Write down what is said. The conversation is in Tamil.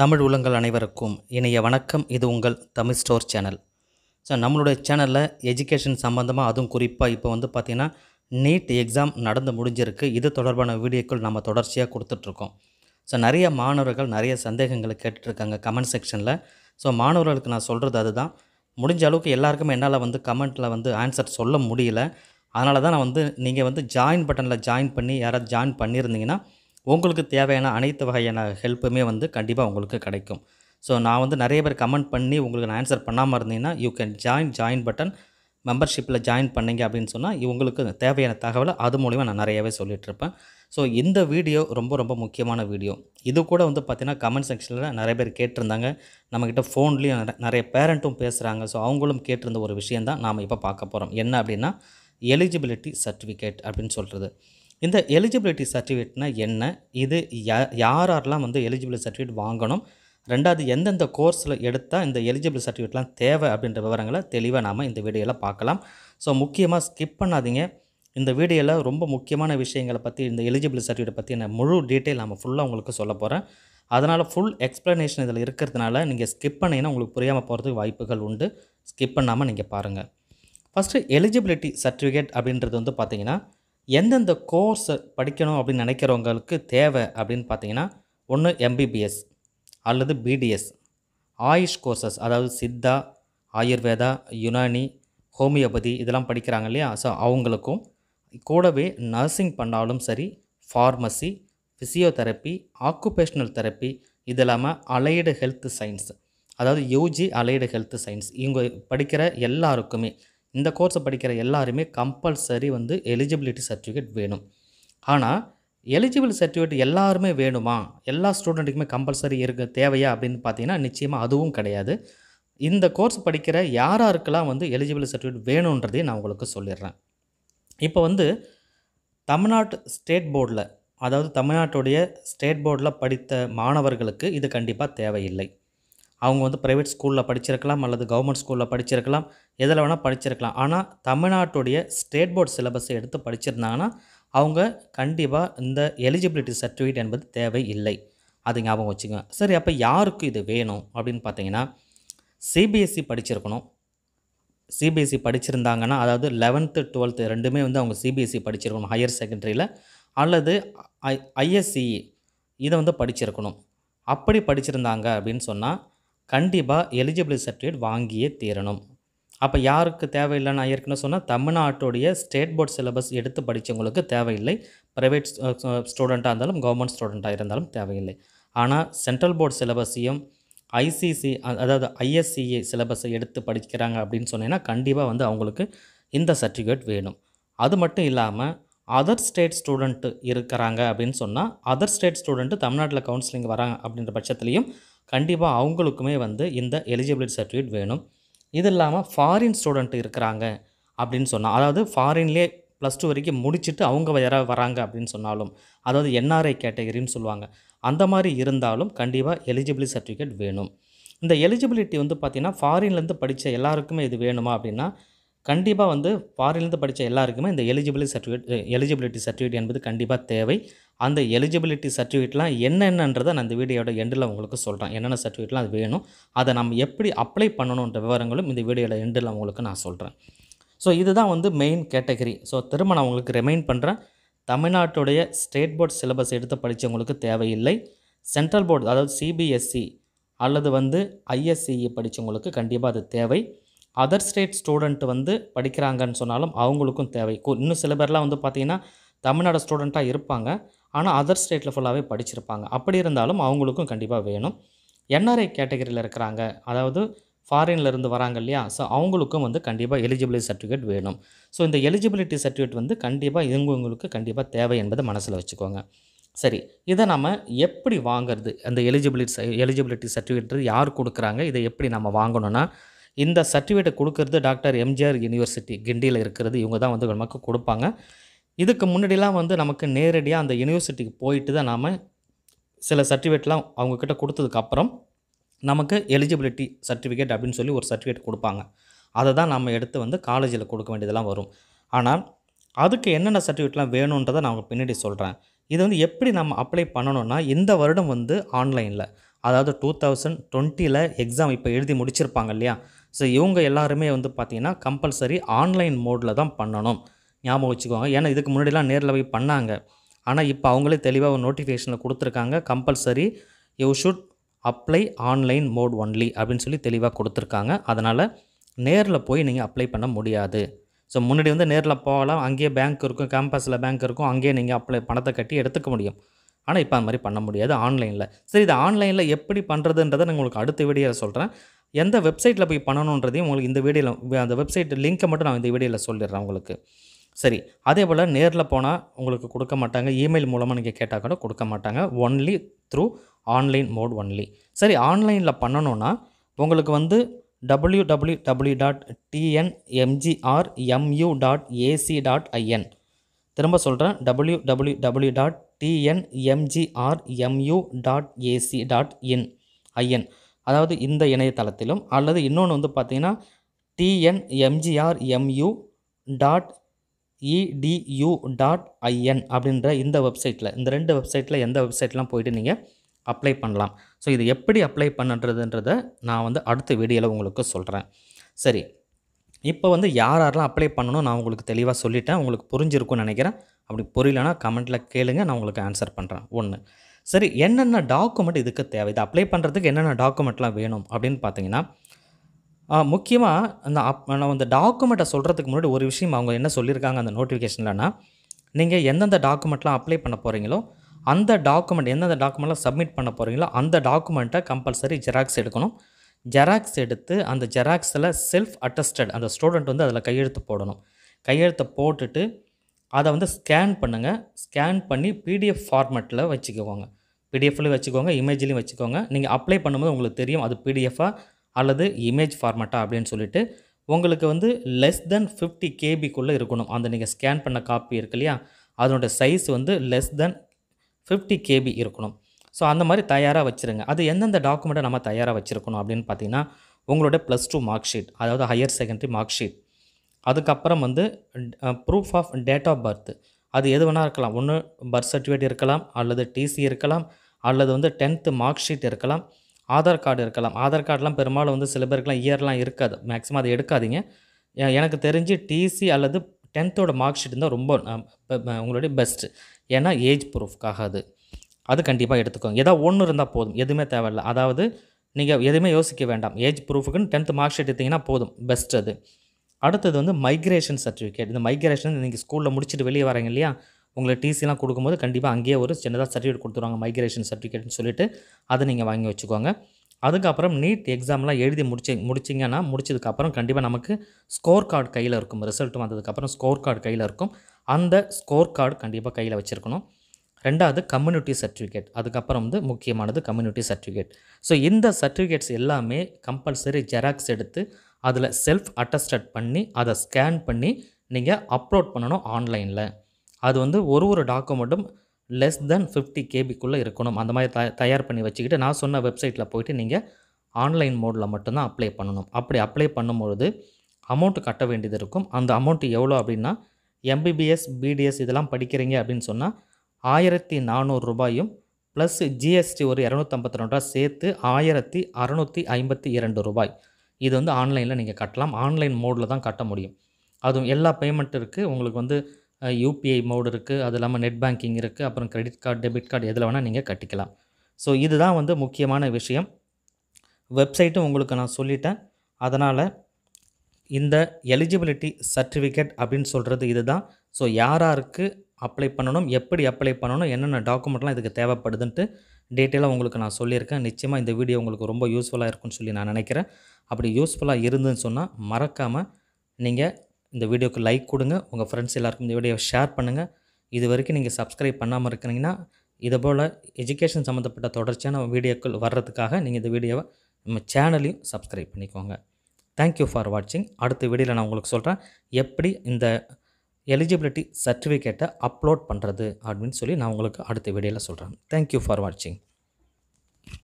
தமிழ் உள்ளங்கள் அனைவருக்கும் இணைய வணக்கம். இது உங்கள் தமிழ் ஸ்டோர் சேனல். ஸோ நம்மளுடைய சேனலில் எஜுகேஷன் சம்மந்தமாக அதுவும் குறிப்பாக இப்போ வந்து பார்த்திங்கன்னா நீட் எக்ஸாம் நடந்து முடிஞ்சிருக்கு. இது தொடர்பான வீடியோக்கள் நம்ம தொடர்ச்சியாக கொடுத்துட்ருக்கோம். ஸோ நிறைய மாணவர்கள் நிறைய சந்தேகங்களை கேட்டுட்ருக்காங்க கமெண்ட் செக்ஷனில் ஸோ மாணவர்களுக்கு நான் சொல்கிறது அதுதான். முடிஞ்ச அளவுக்கு எல்லாருக்குமே என்னால் வந்து கமெண்ட்டில் வந்து ஆன்சர் சொல்ல முடியல. அதனால தான் நான் வந்து நீங்கள் வந்து ஜாயின் பட்டனில் ஜாயின் பண்ணி யாராவது ஜாயின் பண்ணியிருந்தீங்கன்னா உங்களுக்கு தேவையான அனைத்து வகையான ஹெல்ப்புமே வந்து கண்டிப்பாக உங்களுக்கு கிடைக்கும். ஸோ நான் வந்து நிறைய பேர் கமெண்ட் பண்ணி உங்களுக்கு நான் ஆன்சர் பண்ணாமல் இருந்தீங்கன்னா you can join join button மெம்பர்ஷிப்பில் join பண்ணீங்க அப்படின்னு சொன்னால் உங்களுக்கு தேவையான தகவலை அது மூலிமா நான் நிறையவே சொல்லிகிட்ருப்பேன் ஸோ இந்த வீடியோ ரொம்ப ரொம்ப முக்கியமான வீடியோ. இது கூட வந்து பார்த்திங்கன்னா கமெண்ட் செக்ஷனில் நிறைய பேர் கேட்டிருந்தாங்க. நம்மக்கிட்ட ஃபோன்லேயும் நிறைய பேரண்ட்டும் பேசுகிறாங்க ஸோ அவங்களும் கேட்டிருந்த ஒரு விஷயந்தான் நாம் இப்போ பார்க்க போகிறோம் என்ன அப்படின்னா எலிஜிபிலிட்டி சர்டிஃபிகேட் அப்படின்னு சொல்கிறது இந்த எலிஜிபிலிட்டி சர்டிஃபிகேட்னா என்ன? இது யா யார் யாரெல்லாம் வந்து எலிஜிபிலிட்டி சர்டிஃபிகேட் வாங்கணும்? ரெண்டாவது எந்தெந்த கோர்ஸில் எடுத்தால் இந்த எலிஜிபிள் சர்டிஃபிகேட்லாம் தேவை அப்படின்ற விவரங்களை தெளிவாக நாம் இந்த வீடியோவில் பார்க்கலாம். ஸோ முக்கியமாக ஸ்கிப் பண்ணாதீங்க. இந்த வீடியோவில் ரொம்ப முக்கியமான விஷயங்களை பற்றி இந்த எலிஜிபிள் சர்டிஃபிகேட் பற்றி நான் முழு டீட்டெயில் நம்ம ஃபுல்லாக உங்களுக்கு சொல்ல போகிறேன் அதனால் ஃபுல் எக்ஸ்ப்ளனேஷன் இதில் இருக்கிறதுனால நீங்கள் ஸ்கிப் பண்ணிங்கன்னா உங்களுக்கு புரியாமல் போகிறதுக்கு வாய்ப்புகள் உண்டு. ஸ்கிப் பண்ணாமல் நீங்கள் பாருங்கள் ஃபஸ்ட்டு எலிஜிபிலிட்டி சர்டிஃபிகேட் அப்படின்றது வந்து பார்த்திங்கன்னா எந்தெந்த கோர்ஸ் படிக்கணும் அப்படின்னு நினைக்கிறவங்களுக்கு தேவை அப்படின்னு பார்த்தீங்கன்னா ஒன்று எம்பிபிஎஸ் அல்லது பிடிஎஸ் ஆயுஷ் கோர்சஸ் அதாவது சித்தா ஆயுர்வேதா யுனானி ஹோமியோபதி இதெல்லாம் படிக்கிறாங்க இல்லையா? ஸோ அவங்களுக்கும் கூடவே நர்சிங் பண்ணாலும் சரி ஃபார்மசி ஃபிசியோதெரப்பி ஆக்குபேஷனல் தெரப்பி இது இல்லாமல் அலைடு ஹெல்த் சயின்ஸ். அதாவது யூஜி அலைடு ஹெல்த் சயின்ஸ். இவங்க படிக்கிற எல்லாருக்குமே இந்த கோர்ஸை படிக்கிற எல்லாருமே கம்பல்சரி வந்து எலிஜிபிலிட்டி சர்டிஃபிகேட் வேணும். ஆனால் எலிஜிபிள் சர்டிஃபிகேட் எல்லாருமே வேணுமா? எல்லா ஸ்டூடெண்ட்டுக்குமே கம்பல்சரி இருக்க தேவையா அப்படின்னு பார்த்தீங்கன்னா நிச்சயமாக அதுவும் கிடையாது. இந்த கோர்ஸ் படிக்கிற யாராருக்கெல்லாம் வந்து எலிஜிபிள் சர்டிஃபிகேட் வேணுன்றதையும் நான் உங்களுக்கு சொல்லிடுறேன். இப்போ வந்து தமிழ்நாட்டு ஸ்டேட் போர்டில் அதாவது தமிழ்நாட்டுடைய ஸ்டேட் போர்டில் படித்த மாணவர்களுக்கு இது கண்டிப்பாக தேவையில்லை. அவங்க வந்து ப்ரைவேட் ஸ்கூலில் படிச்சிருக்கலாம் அல்லது கவர்மெண்ட் ஸ்கூலில் படிச்சிருக்கலாம். எதில் வேணால் படிச்சிருக்கலாம். ஆனால் தமிழ்நாட்டுடைய ஸ்டேட் போர்ட் சிலபஸை எடுத்து படிச்சிருந்தாங்கன்னா அவங்க கண்டிப்பாக இந்த எலிஜிபிலிட்டி சர்டிஃபிகேட் என்பது தேவை இல்லை அது ஞாபகம் வச்சுங்க சரி அப்போ யாருக்கு இது வேணும் அப்படின்னு பார்த்தீங்கன்னா சிபிஎஸ்சி படிச்சிருக்கணும். சிபிஎஸ்சி படிச்சிருந்தாங்கன்னா அதாவது லெவன்த்து டுவெல்த்து ரெண்டுமே வந்து அவங்க சிபிஎஸ்சி படிச்சிருக்கணும் ஹையர் செகண்டரியில் அல்லது ஐ ஐஎஸ்சிஇ இதை வந்து படிச்சிருக்கணும். அப்படி படிச்சிருந்தாங்க அப்படின்னு சொன்னால் கண்டிப்பாக எலிஜிபிலிட்டி சர்டிஃபிகேட் வாங்கியே தீரணும். அப்போ யாருக்கு தேவையில்லை நான் ஏற்கனவே சொன்னால் தமிழ்நாட்டுடைய ஸ்டேட் போர்ட் சிலபஸ் எடுத்து படித்தவங்களுக்கு தேவையில்லை. ப்ரைவேட் ஸ்டூடெண்ட்டாக இருந்தாலும் கவர்மெண்ட் ஸ்டூடெண்ட்டாக இருந்தாலும் தேவையில்லை. ஆனால் சென்ட்ரல் போர்ட் சிலபஸையும் ஐசிசி அதாவது ஐஎஸ்சிஏ சிலபஸை எடுத்து படிக்கிறாங்க அப்படின்னு சொன்னீங்கன்னா கண்டிப்பாக வந்து அவங்களுக்கு இந்த சர்டிஃபிகேட் வேணும். அது மட்டும் இல்லாமல் அதர் ஸ்டேட் ஸ்டூடெண்ட்டு இருக்கிறாங்க அப்படின்னு சொன்னால் அதர் ஸ்டேட் ஸ்டூடெண்ட்டு தமிழ்நாட்டில் கவுன்சிலிங் வராங்க அப்படின்ற பட்சத்துலேயும் கண்டிப்பாக அவங்களுக்குமே வந்து இந்த எலிஜிபிலிட்டி சர்டிஃபிகேட் வேணும். இது இல்லாமல் ஃபாரின் ஸ்டூடெண்ட் இருக்கிறாங்க அப்படின்னு சொன்னால் அதாவது ஃபாரின்லேயே ப்ளஸ் டூ வரைக்கும் முடிச்சுட்டு அவங்க யாராவது வராங்க அப்படின்னு சொன்னாலும் அதாவது என்ஆர்ஐ கேட்டகரின்னு சொல்லுவாங்க அந்த மாதிரி இருந்தாலும் கண்டிப்பாக எலிஜிபிலிட்டி சர்டிஃபிகேட் வேணும். இந்த எலிஜிபிலிட்டி வந்து பார்த்திங்கன்னா ஃபாரின்லேருந்து படித்த எல்லாருக்குமே இது வேணுமா அப்படின்னா கண்டிப்பாக வந்து ஃபாரின்லேருந்து படித்த எல்லாருக்குமே இந்த எலிஜிபிலிட்டி சர்டிஃபிகேட் எலிஜிபிலிட்டி சர்டிஃபிகேட் என்பது கண்டிப்பாக தேவை. அந்த எலிஜிபிலிட்டி சர்டிஃபிகேட்லாம் என்னென்னன்றதை நான் இந்த வீடியோட எண்டில் உங்களுக்கு சொல்கிறேன் என்னென்ன சர்டிஃபிகேட்லாம் அது வேணும் அதை நம்ம எப்படி அப்ளை பண்ணணுன்ற விவரங்களும் இந்த வீடியோட எண்டில் உங்களுக்கு நான் சொல்கிறேன் ஸோ இதுதான் வந்து மெயின் கேட்டகரி ஸோ திரும்ப நான் உங்களுக்கு ரிமைண்ட் பண்ணுறேன் தமிழ்நாட்டுடைய ஸ்டேட் போர்ட் சிலபஸ் எடுத்து படித்தவங்களுக்கு தேவையில்லை. சென்ட்ரல் போர்டு அதாவது சிபிஎஸ்சி அல்லது வந்து ஐஎஸ்சிஇ படித்தவங்களுக்கு கண்டிப்பாக அது தேவை. அதர் ஸ்டேட் ஸ்டூடெண்ட் வந்து படிக்கிறாங்கன்னு சொன்னாலும் அவங்களுக்கும் தேவை. இன்னும் சில பேர்லாம் வந்து பார்த்திங்கன்னா தமிழ்நாடு ஸ்டூடெண்ட்டாக இருப்பாங்க. ஆனால் அதர் ஸ்டேட்டில் ஃபுல்லாகவே படிச்சிருப்பாங்க. அப்படி இருந்தாலும் அவங்களுக்கும் கண்டிப்பாக வேணும். என்ஆர்ஐ கேட்டகரியில் இருக்கிறாங்க. அதாவது ஃபாரின்ல இருந்து வராங்க இல்லையா? ஸோ அவங்களுக்கும் வந்து கண்டிப்பாக எலிஜிபிலிட்டி சர்டிஃபிகேட் வேணும். ஸோ இந்த எலிஜிபிலிட்டி சர்டிஃபிகேட் வந்து கண்டிப்பாக இவங்கவுங்களுக்கு கண்டிப்பாக தேவை என்பதை மனசில் வச்சுக்கோங்க. சரி இதை நம்ம எப்படி வாங்குறது? அந்த எலிஜிபிலிட்டி எலிஜிபிலிட்டி சர்டிஃபிகேட் யார் கொடுக்குறாங்க? இதை எப்படி நம்ம வாங்கணும்னா இந்த சர்டிஃபிகேட்டை கொடுக்கறது டாக்டர் எம்ஜிஆர் யூனிவர்சிட்டி கிண்டியில் இருக்கிறது. இவங்க தான் வந்து நமக்கு கொடுப்பாங்க. இதுக்கு முன்னாடிலாம் வந்து நமக்கு நேரடியாக அந்த யூனிவர்சிட்டிக்கு போயிட்டு தான் நாம் சில சர்டிஃபிகேட்லாம் அவங்கக்கிட்ட கொடுத்ததுக்கப்புறம் நமக்கு எலிஜிபிலிட்டி சர்டிஃபிகேட் அப்படின்னு சொல்லி ஒரு சர்டிஃபிகேட் கொடுப்பாங்க. அதை தான் நம்ம எடுத்து வந்து காலேஜில் கொடுக்க வேண்டியதெல்லாம் வரும். ஆனால் அதுக்கு என்னென்ன சர்டிஃபிகேட்லாம் வேணுன்றதை நான் பின்னாடி சொல்கிறேன் இது வந்து எப்படி நம்ம அப்ளை பண்ணணும்னா இந்த வருடம் வந்து ஆன்லைனில் அதாவது டூ தௌசண்ட் டுவெண்ட்டியில் எக்ஸாம் இப்போ எழுதி முடிச்சிருப்பாங்க இல்லையா? ஸோ இவங்க எல்லாருமே வந்து பார்த்திங்கன்னா கம்பல்சரி ஆன்லைன் மோடில் தான் பண்ணணும். ஞாபகம் வச்சுக்கோங்க. ஏன்னா இதுக்கு முன்னாடிலாம் நேரில் போய் பண்ணாங்க. ஆனால் இப்போ அவங்களே தெளிவாக ஒரு நோட்டிஃபிகேஷனில் கொடுத்துருக்காங்க. Compulsory you should apply online mode only அப்படின்னு சொல்லி தெளிவாக கொடுத்துருக்காங்க. அதனால் நேரில் போய் நீங்கள் அப்ளை பண்ண முடியாது. ஸோ முன்னாடி வந்து நேரில் போகலாம். அங்கேயே பேங்க் இருக்கும் கேம்பஸில் பேங்க் இருக்கும். அங்கேயே நீங்கள் அப்ளை பணத்தை கட்டி எடுத்துக்க முடியும். ஆனால் இப்போ அந்த மாதிரி பண்ண முடியாது ஆன்லைனில் சரி இது ஆன்லைனில் எப்படி பண்ணுறதுன்றதை நான் உங்களுக்கு அடுத்த வீடியோவில் சொல்கிறேன் எந்த வெப்சைட்டில் போய் பண்ணணுன்றதையும் உங்களுக்கு இந்த வீடியோவில் அந்த வெப்சைட் லிங்க்கை மட்டும் நான் இந்த வீடியோவில் சொல்லிடுறேன் உங்களுக்கு. சரி அதே போல் நேரில் போனால் உங்களுக்கு கொடுக்க மாட்டாங்க. இமெயில் மூலமாக நீங்கள் கேட்டால் கூட கொடுக்க மாட்டாங்க. Only through online mode only சரி ஆன்லைனில் பண்ணணுன்னா உங்களுக்கு வந்து W W W dot TNMGR MU dot AC dot IN திரும்ப சொல்கிறேன் W W W dot TNMGR MU dot AC dot in IN அதாவது இந்த இணையதளத்திலும் அல்லது இன்னொன்று வந்து பார்த்தீங்கன்னா TNMGR MU dot edu dot IN அப்படின்ற இந்த வெப்சைட்டில் இந்த ரெண்டு வெப்சைட்டில் எந்த வெப்சைட்லாம் போயிட்டு நீங்கள் அப்ளை பண்ணலாம். ஸோ இது எப்படி அப்ளை பண்ணுறதுன்றதை நான் வந்து அடுத்த வீடியோவில் உங்களுக்கு சொல்கிறேன் சரி. இப்போ வந்து யார் யாரெல்லாம் அப்ளை பண்ணணும் நான் உங்களுக்கு தெளிவாக சொல்லிட்டேன். உங்களுக்கு புரிஞ்சிருக்கும்னு நினைக்கிறேன். அப்படி புரியலனா கமெண்ட்டில் கேளுங்க. நான் உங்களுக்கு ஆன்சர் பண்ணுறேன் ஒன்று சரி என்னென்ன டாக்குமெண்ட் இதுக்கு தேவை? இது அப்ளை பண்ணுறதுக்கு என்னென்ன டாக்குமெண்ட்லாம் வேணும் அப்படின்னு பார்த்தீங்கன்னா முக்கியமாக அந்த அப் நான் அந்த டாக்குமெண்ட்டை சொல்கிறதுக்கு முன்னாடி ஒரு விஷயம் அவங்க என்ன சொல்லியிருக்காங்க அந்த நோட்டிஃபிகேஷன்லனா நீங்கள் எந்தெந்த டாக்குமெண்ட்லாம் அப்ளை பண்ண போகிறீங்களோ அந்த டாக்குமெண்ட் எந்தெந்த டாக்குமெண்ட்லாம் சப்மிட் பண்ண போகிறீங்களோ அந்த டாக்குமெண்ட்டை கம்பல்சரி ஜெராக்ஸ் எடுக்கணும். ஜெராக்ஸ் எடுத்து அந்த ஜெராக்ஸில் செல்ஃப் அட்டஸ்டட் அந்த ஸ்டூடெண்ட் வந்து அதில் கையெழுத்து போடணும். கையெழுத்தை போட்டுட்டு அதை வந்து ஸ்கேன் பண்ணுங்கள் ஸ்கேன் பண்ணி பிடிஎஃப் ஃபார்மேட்டில் வச்சுக்குவாங்க பிடிஎஃப்லையும் வச்சுக்கோங்க இமேஜ்லையும் வச்சுக்கோங்க. நீங்கள் அப்ளை பண்ணும்போது உங்களுக்கு தெரியும் அது பிடிஎஃபாக அல்லது இமேஜ் ஃபார்மேட்டா அப்படின்னு சொல்லிட்டு. உங்களுக்கு வந்து லெஸ் தென் ஃபிஃப்டி கேபிக்குள்ளே இருக்கணும். அந்த நீங்கள் ஸ்கேன் பண்ண காப்பி இருக்கு இல்லையா? அதனோட சைஸ் வந்து லெஸ் தென் ஃபிஃப்டி கேபி இருக்கணும். ஸோ அந்த மாதிரி தயாராக வச்சுருங்க. அது எந்தெந்த டாக்குமெண்ட்டை நம்ம தயாராக வச்சுருக்கணும் அப்படின்னு பார்த்தீங்கன்னா உங்களோட ப்ளஸ் டூ மார்க் ஷீட் அதாவது ஹையர் செகண்டரி மார்க் ஷீட் அதுக்கப்புறம் வந்து proof of date of birth அது எது வேணால் இருக்கலாம். ஒன்று பர்த் சர்டிஃபிகேட் இருக்கலாம் அல்லது டிசி இருக்கலாம் அல்லது வந்து டென்த்து மார்க் ஷீட் இருக்கலாம் ஆதார் கார்டு இருக்கலாம். ஆதார் கார்டெலாம் பெரும்பாலும் வந்து சில பேருக்குலாம் இயர்லாம் இருக்காது. மேக்ஸிமம் அதை எடுக்காதீங்க. எனக்கு தெரிஞ்சு டிசி அல்லது டென்த்தோட மார்க் ஷீட் இருந்தால் ரொம்ப உங்களுடைய பெஸ்ட்டு ஏன்னா ஏஜ் ப்ரூஃப்காக அது. அது கண்டிப்பாக எடுத்துக்கோங்க. ஏதாவது ஒன்று இருந்தால் போதும். எதுவுமே தேவையில்லை. அதாவது நீங்கள் எதுவுமே யோசிக்க வேண்டாம். ஏஜ் ப்ரூஃபுக்குன்னு டென்த்து மார்க் ஷீட் எடுத்தீங்கன்னா போதும். பெஸ்ட் அது. அடுத்தது வந்து மைக்ரேஷன் சர்டிஃபிகேட் இந்த மைக்ரேஷன் நீங்கள் ஸ்கூலில் முடிச்சுட்டு வெளியே வரீங்க இல்லையா? உங்களுக்கு டிசிலாம் கொடுக்கும்போது கண்டிப்பாக அங்கேயே ஒரு சின்னதாக சர்டிஃபிகேட் கொடுத்துருவாங்க மைக்ரேஷன் சர்டிஃபிகேட்னு சொல்லிட்டு அதை நீங்கள் வாங்கி வச்சுக்கோங்க. அதுக்கப்புறம் நீட் எக்ஸாம்லாம் எழுதி முடிச்சி முடிச்சிங்கன்னா முடிச்சதுக்கப்புறம் கண்டிப்பாக நமக்கு ஸ்கோர் கார்டு கையில் இருக்கும். ரிசல்ட் வந்ததுக்கப்புறம் ஸ்கோர் கார்டு கையில் இருக்கும். அந்த ஸ்கோர் கார்டு கண்டிப்பாக கையில் வச்சுருக்கணும். ரெண்டாவது கம்யூனிட்டி சர்டிஃபிகேட் அதுக்கப்புறம் வந்து முக்கியமானது கம்யூனிட்டி சர்டிஃபிகேட் ஸோ இந்த சர்டிஃபிகேட்ஸ் எல்லாமே கம்பல்சரி ஜெராக்ஸ் எடுத்து அதில் செல்ஃப் அட்டஸ்டட் பண்ணி அதை ஸ்கேன் பண்ணி நீங்கள் அப்லோட் பண்ணணும் ஆன்லைனில் அது வந்து ஒரு ஒரு டாக்குமெண்ட்டும் லெஸ் தென் ஃபிஃப்டி கேபிக்குள்ளே இருக்கணும். அந்த மாதிரி த தயார் பண்ணி வச்சுக்கிட்டு நான் சொன்ன வெப்சைட்டில் போயிட்டு நீங்கள் ஆன்லைன் மோடில் மட்டும்தான் அப்ளை பண்ணணும். அப்படி அப்ளை பண்ணும்பொழுது அமௌண்ட்டு கட்ட வேண்டியது இருக்கும். அந்த அமௌண்ட்டு எவ்வளோ அப்படின்னா எம்பிபிஎஸ் பிடிஎஸ் இதெல்லாம் படிக்கிறீங்க அப்படின்னு சொன்னால் ஆயிரத்தி நானூறு ரூபாயும் ப்ளஸ் ஜிஎஸ்டி ஒரு இரநூத்தம்பத்தி ரெண்டு ரூபா சேர்த்து ஆயிரத்தி அறநூற்றி ஐம்பத்தி இரண்டு ரூபாய். இது வந்து ஆன்லைனில் நீங்கள் கட்டலாம். ஆன்லைன் மோடில் தான் கட்ட முடியும். அதுவும் எல்லா பேமெண்ட் இருக்குது உங்களுக்கு வந்து யூபிஐ மோடு இருக்குது அது இல்லாமல் நெட் பேங்கிங் இருக்குது அப்புறம் கிரெடிட் கார்டு டெபிட் கார்டு எதில் வேணால் நீங்கள் கட்டிக்கலாம். ஸோ இதுதான் வந்து முக்கியமான விஷயம். வெப்சைட்டும் உங்களுக்கு நான் சொல்லிட்டேன். அதனால் இந்த எலிஜிபிலிட்டி சர்டிஃபிகேட் அப்படின்னு சொல்கிறது இதுதான் ஸோ யாராருக்கு அப்ளை பண்ணணும்? எப்படி அப்ளை பண்ணணும்? என்னென்ன டாக்குமெண்ட்லாம் இதுக்கு தேவைப்படுதுன்ட்டு டீட்டெயிலாக உங்களுக்கு நான் சொல்லியிருக்கேன். நிச்சயமாக இந்த வீடியோ உங்களுக்கு ரொம்ப யூஸ்ஃபுல்லாக இருக்கும்னு சொல்லி நான் நினைக்கிறேன். அப்படி யூஸ்ஃபுல்லாக இருந்துன்னு சொன்னால் மறக்காமல் நீங்கள் இந்த வீடியோக்கு லைக் கொடுங்க. உங்கள் ஃப்ரெண்ட்ஸ் எல்லாருக்கும் இந்த வீடியோவை ஷேர் பண்ணுங்கள் இது வரைக்கும் நீங்கள் சப்ஸ்கிரைப் பண்ணாமல் இருக்கிறீங்கன்னா இது போல் எஜுகேஷன் சம்மந்தப்பட்ட தொடர்ச்சியான வீடியோக்கள் வர்றதுக்காக நீங்கள் இந்த வீடியோவை நம்ம சேனலையும் சப்ஸ்கிரைப் பண்ணிக்கோங்க. தேங்க்யூ ஃபார் வாட்சிங் அடுத்த வீடியோவில் நான் உங்களுக்கு சொல்கிறேன் எப்படி இந்த எலிஜிபிலிட்டி சர்டிஃபிகேட்டை அப்லோட் பண்ணுறது அப்படின்னு சொல்லி நான் உங்களுக்கு அடுத்த வீடியோவில் சொல்கிறேன் தேங்க்யூ ஃபார் வாட்சிங்